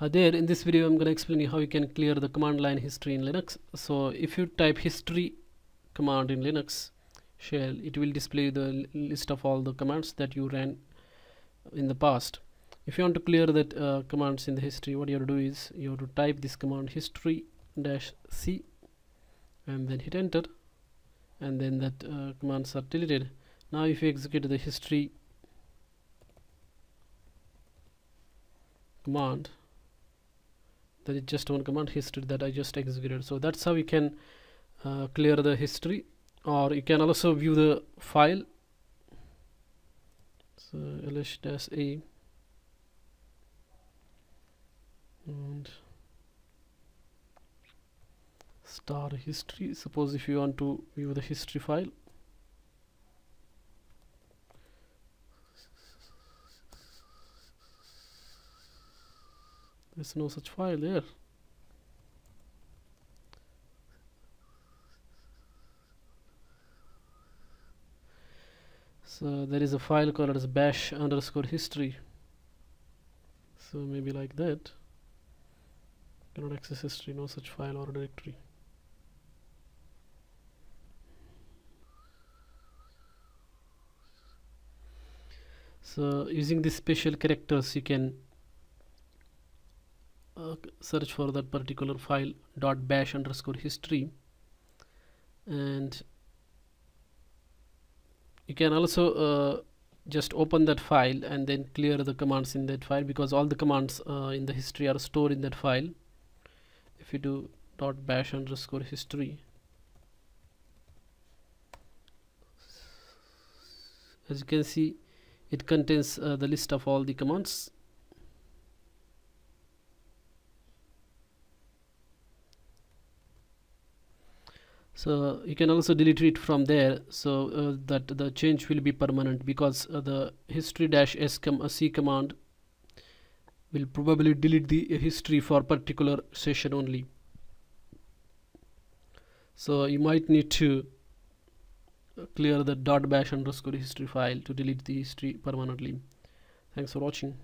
uh, there in this video I'm going to explain you how you can clear the command line history in Linux. So if you type history command in Linux shell it will display the list of all the commands that you ran in the past. If you want to clear that uh, commands in the history what you have to do is you have to type this command history dash c and then hit enter and then that uh, commands are deleted. Now if you execute the history command that is just one command history that I just executed. So that's how you can uh, clear the history or you can also view the file. So ls-a and star history. Suppose if you want to view the history file there's no such file there so there is a file called as bash underscore history. So maybe like that. Cannot access history no such file or directory. So using these special characters you can uh, search for that particular file dot bash underscore history. And you can also uh, just open that file and then clear the commands in that file because all the commands uh, in the history are stored in that file. If you do dot bash underscore history. As you can see it contains uh, the list of all the commands so you can also delete it from there. So uh, that the change will be permanent because uh, the history dash s com uh, c command will probably delete the history for particular session only. So you might need to clear the dot bash underscore history file to delete the history permanently. Thanks for watching